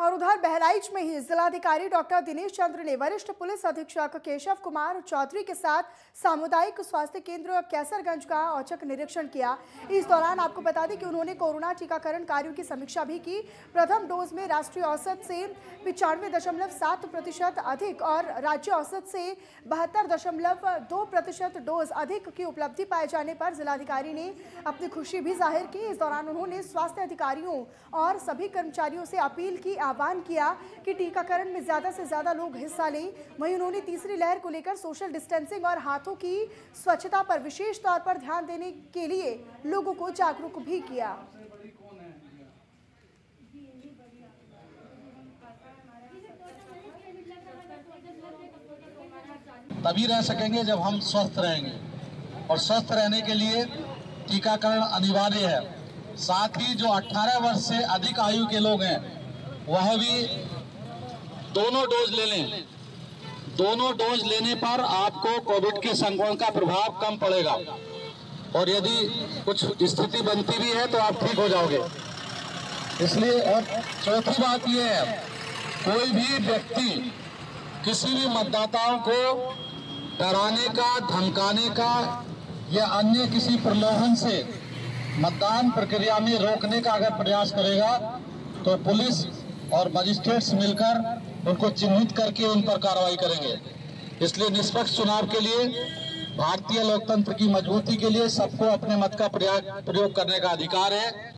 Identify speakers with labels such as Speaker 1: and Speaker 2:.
Speaker 1: और उधर बहराइच में ही जिलाधिकारी डॉक्टर दिनेश चंद्र ने वरिष्ठ पुलिस अधीक्षक केशव कुमार चौधरी के साथ सामुदायिक स्वास्थ्य केंद्र कैसरगंज का औचक निरीक्षण किया। इस दौरान आपको बता दें कि उन्होंने कोरोना टीकाकरण कार्यों की समीक्षा भी की। प्रथम डोज में राष्ट्रीय औसत से पिचानवे प्रतिशत अधिक और राज्य औसत से बहत्तर दशमलव दो प्रतिशत डोज अधिक की उपलब्धि पाए जाने पर जिलाधिकारी ने अपनी खुशी भी ज़ाहिर की। इस दौरान उन्होंने स्वास्थ्य अधिकारियों और सभी कर्मचारियों से अपील की। आह्वान किया कि टीकाकरण में ज़्यादा से ज़्यादा लोग हिस्सा लें। वहीं उन्होंने तीसरी लहर को लेकर सोशल डिस्टेंसिंग और हाथों की स्वच्छता पर विशेष तौर पर ध्यान देने के लिए लोगों को जागरूक भी किया।
Speaker 2: तभी रह सकेंगे जब हम स्वस्थ रहेंगे। और स्वस्थ रहने के लिए टीकाकरण अनिवार्य है। साथ ही जो 18 वर्ष से अधिक आयु के लोग हैं वह भी दोनों डोज ले लें। दोनों डोज लेने पर आपको कोविड के संक्रमण का प्रभाव कम पड़ेगा। और यदि कुछ स्थिति बनती भी है तो आप ठीक हो जाओगे। इसलिए और चौथी बात यह है, कोई भी व्यक्ति किसी भी मतदाताओं को डराने का, धमकाने का या अन्य किसी प्रलोभन से मतदान प्रक्रिया में रोकने का अगर प्रयास करेगा तो पुलिस और मजिस्ट्रेट्स मिलकर उनको चिन्हित करके उन पर कार्रवाई करेंगे। इसलिए निष्पक्ष चुनाव के लिए, भारतीय लोकतंत्र की मजबूती के लिए सबको अपने मत का प्रयोग करने का अधिकार है।